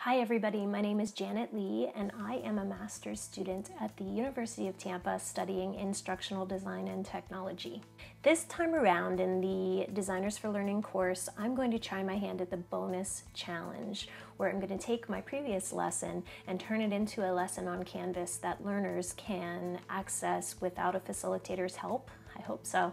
Hi, everybody. My name is Janet Lee, and I am a master's student at the University of Tampa studying instructional design and technology. This time around in the Designers for Learning course, I'm going to try my hand at the bonus challenge, where I'm going to take my previous lesson and turn it into a lesson on Canvas that learners can access without a facilitator's help. I hope so.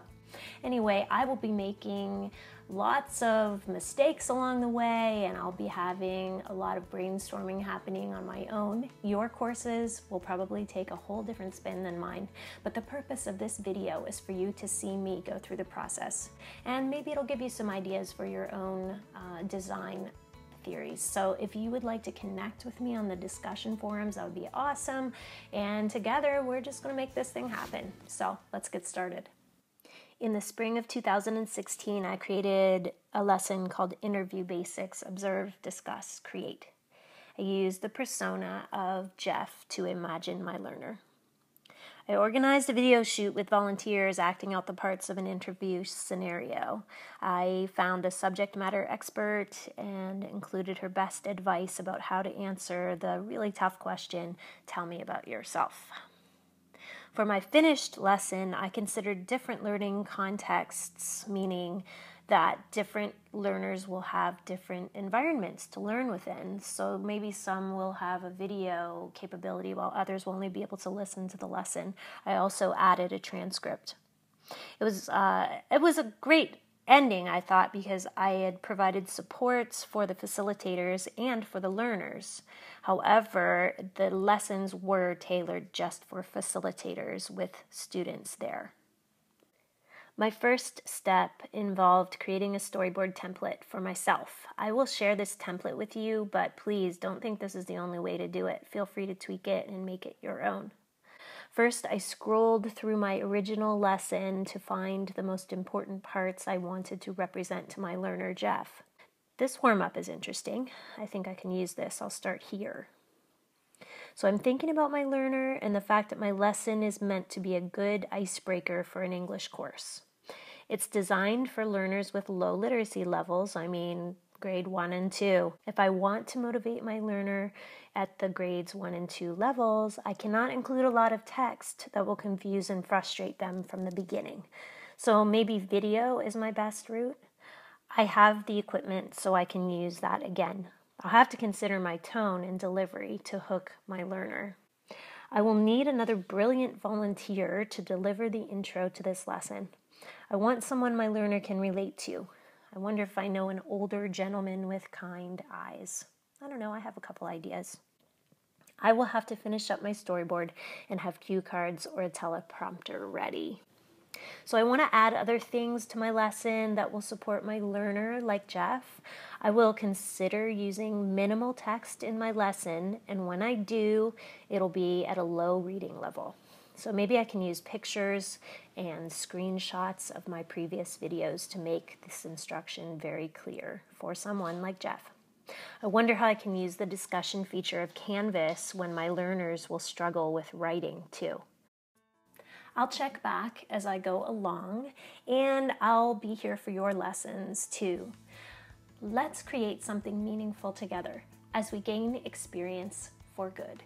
Anyway, I will be making lots of mistakes along the way and I'll be having a lot of brainstorming happening on my own. Your courses will probably take a whole different spin than mine, but the purpose of this video is for you to see me go through the process and maybe it'll give you some ideas for your own uh, design theories. So if you would like to connect with me on the discussion forums, that would be awesome. And together, we're just gonna make this thing happen. So let's get started. In the spring of 2016, I created a lesson called Interview Basics Observe, Discuss, Create. I used the persona of Jeff to imagine my learner. I organized a video shoot with volunteers acting out the parts of an interview scenario. I found a subject matter expert and included her best advice about how to answer the really tough question Tell me about yourself. For my finished lesson, I considered different learning contexts, meaning that different learners will have different environments to learn within. So maybe some will have a video capability while others will only be able to listen to the lesson. I also added a transcript. It was uh, it was a great ending, I thought, because I had provided supports for the facilitators and for the learners. However, the lessons were tailored just for facilitators with students there. My first step involved creating a storyboard template for myself. I will share this template with you, but please don't think this is the only way to do it. Feel free to tweak it and make it your own. First, I scrolled through my original lesson to find the most important parts I wanted to represent to my learner, Jeff. This warm up is interesting. I think I can use this. I'll start here. So I'm thinking about my learner and the fact that my lesson is meant to be a good icebreaker for an English course. It's designed for learners with low literacy levels, I mean, grade one and two. If I want to motivate my learner at the grades one and two levels, I cannot include a lot of text that will confuse and frustrate them from the beginning. So maybe video is my best route. I have the equipment so I can use that again. I'll have to consider my tone and delivery to hook my learner. I will need another brilliant volunteer to deliver the intro to this lesson. I want someone my learner can relate to. I wonder if I know an older gentleman with kind eyes. I don't know, I have a couple ideas. I will have to finish up my storyboard and have cue cards or a teleprompter ready. So, I want to add other things to my lesson that will support my learner, like Jeff. I will consider using minimal text in my lesson, and when I do, it'll be at a low reading level. So, maybe I can use pictures and screenshots of my previous videos to make this instruction very clear for someone like Jeff. I wonder how I can use the discussion feature of Canvas when my learners will struggle with writing too. I'll check back as I go along and I'll be here for your lessons too. Let's create something meaningful together as we gain experience for good.